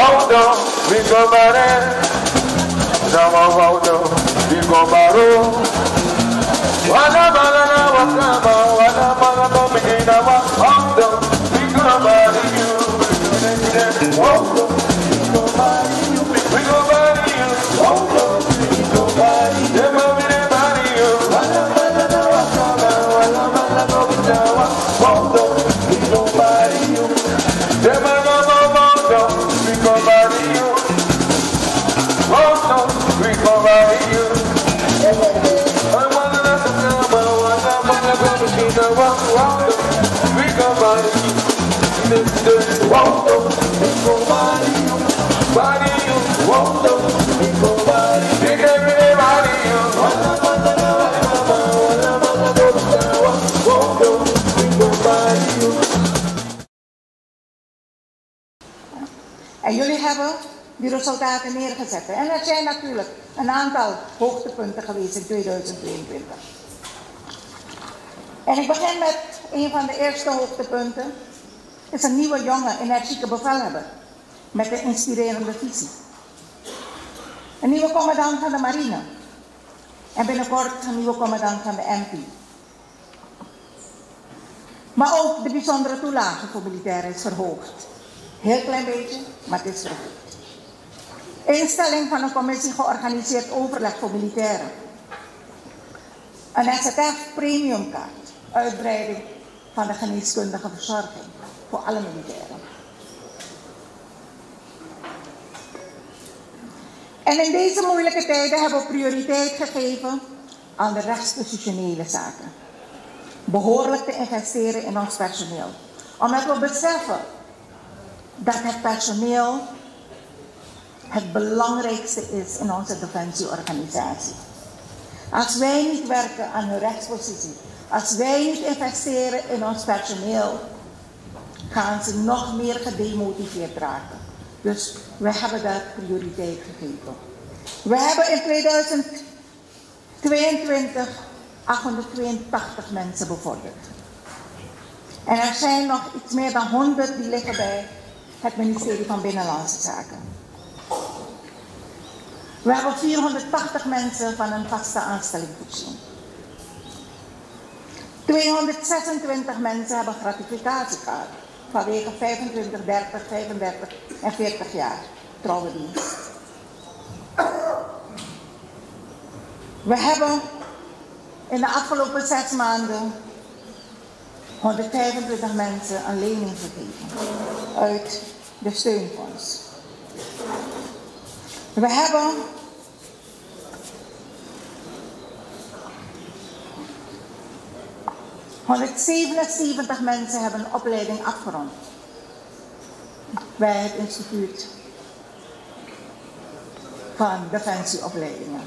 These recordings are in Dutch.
Waudo, Bigobare, Zama Waudo, Bigobaro, Wana Balana Wakama, Wana Balana Bigina Wakama. En jullie hebben die resultaten neergezet. En er zijn natuurlijk een aantal hoogtepunten geweest in 2022. En ik begin met een van de eerste hoogtepunten. Is een nieuwe jonge, energieke bevelhebber. Met een inspirerende visie. Een nieuwe commandant van de marine. En binnenkort een nieuwe commandant van de MP. Maar ook de bijzondere toelage voor militairen is verhoogd. Heel klein beetje, maar het is verhoogd. Instelling van een commissie georganiseerd overleg voor militairen. Een SZF premiumkaart. Uitbreiding van de geneeskundige verzorging voor alle militairen. En in deze moeilijke tijden hebben we prioriteit gegeven aan de rechtspositionele zaken. Behoorlijk te investeren in ons personeel. Omdat we beseffen dat het personeel het belangrijkste is in onze defensieorganisatie. Als wij niet werken aan hun rechtspositie, als wij niet investeren in ons personeel, gaan ze nog meer gedemotiveerd raken. Dus we hebben daar prioriteit gegeven. We hebben in 2022 882 mensen bevorderd. En er zijn nog iets meer dan 100 die liggen bij het ministerie van Binnenlandse Zaken. We hebben 480 mensen van een vaste aanstelling voorzien. 226 mensen hebben gratificatiekaart vanwege 25, 30, 35 en 40 jaar trouwendienst. We hebben in de afgelopen zes maanden 125 mensen een lening gegeven uit de steunfonds. We hebben ...177 mensen hebben een opleiding afgerond. Bij het instituut van defensieopleidingen.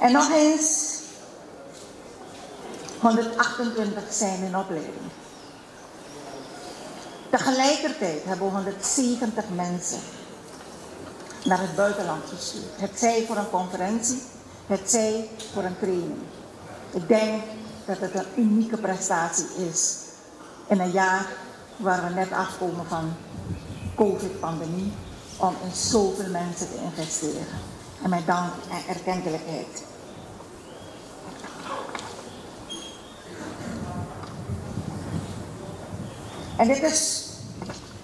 En nog eens 128 zijn in opleiding. Tegelijkertijd hebben we 170 mensen naar het buitenland gestuurd. Het zij voor een conferentie, het zij voor een training. Ik denk dat het een unieke prestatie is in een jaar waar we net afkomen van COVID-pandemie, om in zoveel mensen te investeren. En mijn dank en erkentelijkheid. En dit is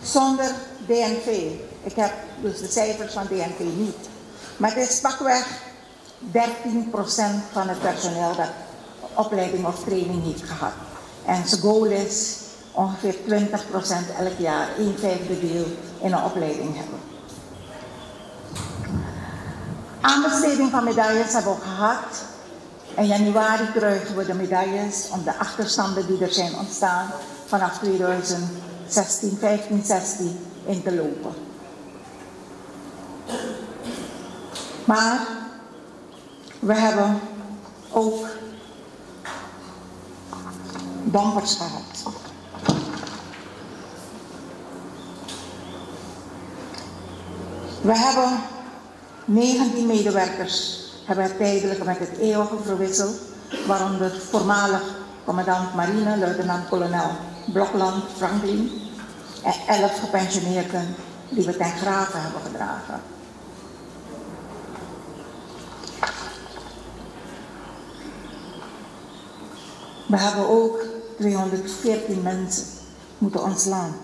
zonder DNV. Ik heb dus de cijfers van DNV niet. Maar het is pakweg 13% van het personeel dat opleiding of training heeft gehad. En zijn goal is ongeveer 20% elk jaar, een vijfde deel in een opleiding hebben. Aanbesteding van medailles hebben we gehad. In januari krijgen we de medailles om de achterstanden die er zijn ontstaan vanaf 2016, 15, 16 in te lopen. Maar we hebben ook dampers gehad. We hebben 19 medewerkers hebben het tijdelijk met het eeuwige verwisseld, waaronder voormalig commandant marine, luitenant-kolonel Blokland Franklin en 11 gepensioneerden die we ten graven hebben gedragen. We hebben ook 214 mensen moeten ontslaan.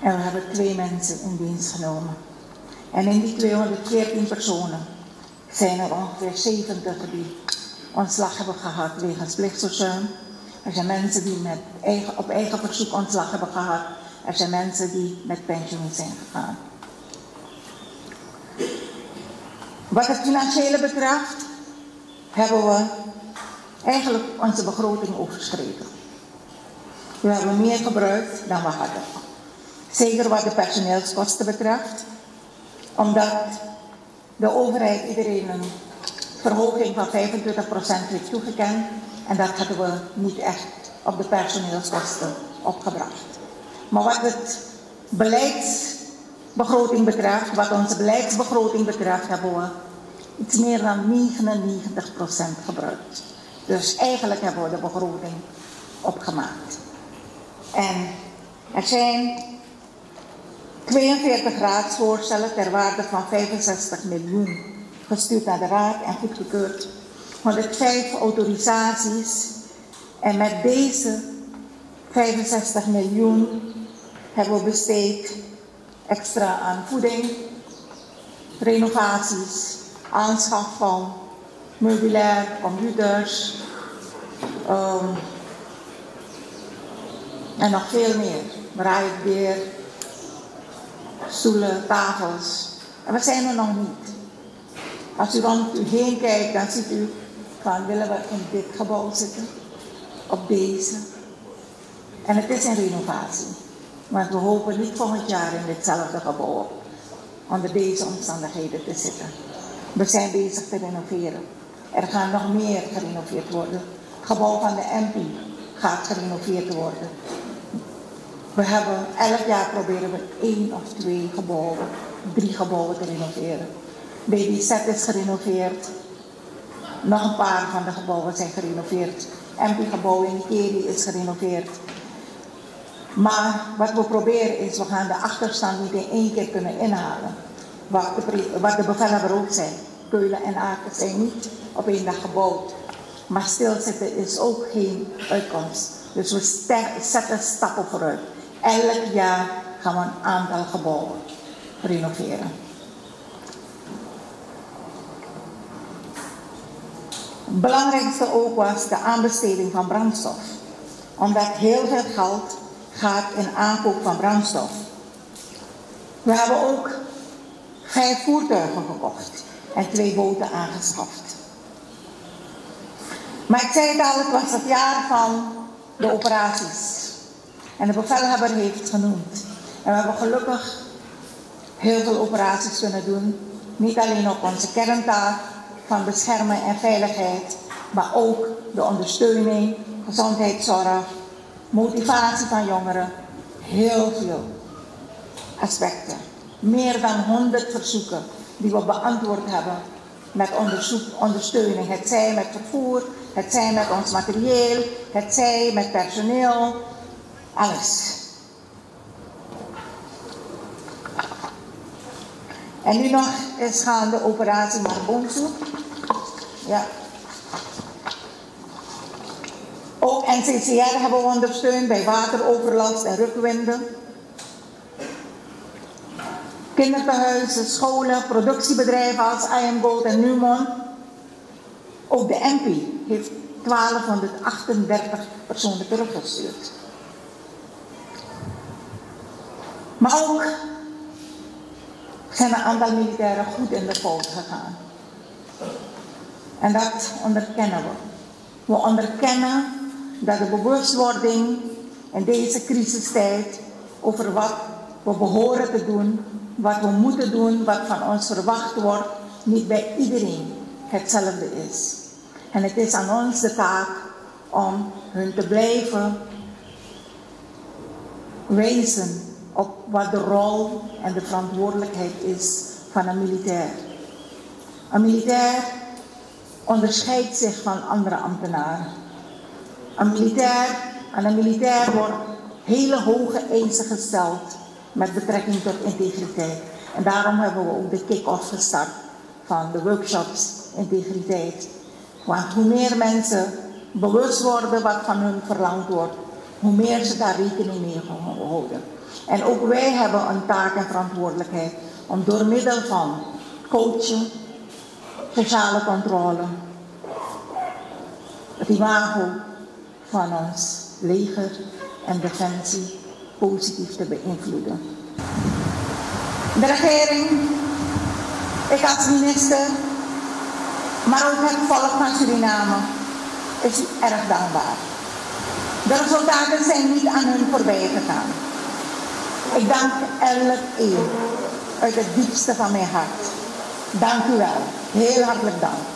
En we hebben twee mensen in dienst genomen. En in die 214 personen zijn er ongeveer 70 die ontslag hebben gehad wegens plichtsverzuim. Er zijn mensen die met eigen, op eigen verzoek ontslag hebben gehad. Er zijn mensen die met pensioen zijn gegaan. Wat het financiële betreft hebben we eigenlijk onze begroting overschreden. We hebben meer gebruikt dan we hadden. Zeker wat de personeelskosten betreft, omdat de overheid iedereen een verhoging van 25% heeft toegekend en dat hadden we niet echt op de personeelskosten opgebracht. Maar wat het beleidsbegroting betreft, wat onze beleidsbegroting betreft, hebben we iets meer dan 99% gebruikt. Dus eigenlijk hebben we de begroting opgemaakt. En er zijn 42 raadsvoorstellen ter waarde van 65 miljoen gestuurd naar de raad en goedgekeurd. 105 autorisaties. En met deze 65 miljoen hebben we besteed extra aan voeding, renovaties, aanschaf van meubilair, computers um, en nog veel meer. Braaibeer, stoelen, tafels. En we zijn er nog niet. Als u rond u heen kijkt, dan ziet u van willen we in dit gebouw zitten, op deze. En het is een renovatie. Maar we hopen niet volgend jaar in ditzelfde gebouw onder deze omstandigheden te zitten. We zijn bezig te renoveren. Er gaan nog meer gerenoveerd worden. Het gebouw van de MP gaat gerenoveerd worden. We hebben elk jaar proberen we één of twee gebouwen, drie gebouwen te renoveren. BBZ is gerenoveerd. Nog een paar van de gebouwen zijn gerenoveerd. MP-gebouw in Nikeri is gerenoveerd. Maar wat we proberen is, we gaan de achterstand niet in één keer kunnen inhalen. Wat de, wat de ook zei. Keulen en Aken zijn niet op één dag gebouwd. Maar stilzitten is ook geen uitkomst. Dus we zetten stappen vooruit. Elk jaar gaan we een aantal gebouwen renoveren. Het belangrijkste ook was de aanbesteding van brandstof. Omdat heel veel geld gaat in aankoop van brandstof. We hebben ook vijf voertuigen gekocht en twee boten aangeschaft. Maar ik zei het al, het was het jaar van de operaties. En de bevelhebber heeft genoemd. En we hebben gelukkig heel veel operaties kunnen doen. Niet alleen op onze kerntaak van beschermen en veiligheid, maar ook de ondersteuning, gezondheidszorg, motivatie van jongeren. Heel veel aspecten. Meer dan 100 verzoeken die we beantwoord hebben met onderzoek, ondersteuning. Het zij met vervoer, het zij met ons materieel, het zij met personeel, alles. En nu nog is gaande operatie Marbonzo. Ja. Ook NCCR hebben we ondersteund bij wateroverlast en rukwinden. Kinderthuizen, scholen, productiebedrijven als IM Gold en Newmont. Ook de MP heeft 1238 personen teruggestuurd. Maar ook zijn een aantal militairen goed in de fout gegaan. En dat onderkennen we. We onderkennen dat de bewustwording in deze crisistijd over wat we behoren te doen, wat we moeten doen, wat van ons verwacht wordt, niet bij iedereen hetzelfde is. En het is aan ons de taak om hun te blijven wijzen op wat de rol en de verantwoordelijkheid is van een militair. Een militair onderscheidt zich van andere ambtenaren. Een militair, aan een militair wordt hele hoge eisen gesteld met betrekking tot integriteit. En daarom hebben we ook de kick-off gestart van de workshops integriteit. Want hoe meer mensen bewust worden wat van hun verlangd wordt, hoe meer ze daar rekening mee houden. En ook wij hebben een taak en verantwoordelijkheid om door middel van coachen, sociale controle, het imago van ons leger en defensie positief te beïnvloeden. De regering, ik als minister, maar ook het volk van Suriname is erg dankbaar. De resultaten zijn niet aan hun voorbij gegaan. Ik dank elk een uit het diepste van mijn hart. Dank u wel. Heel hartelijk dank.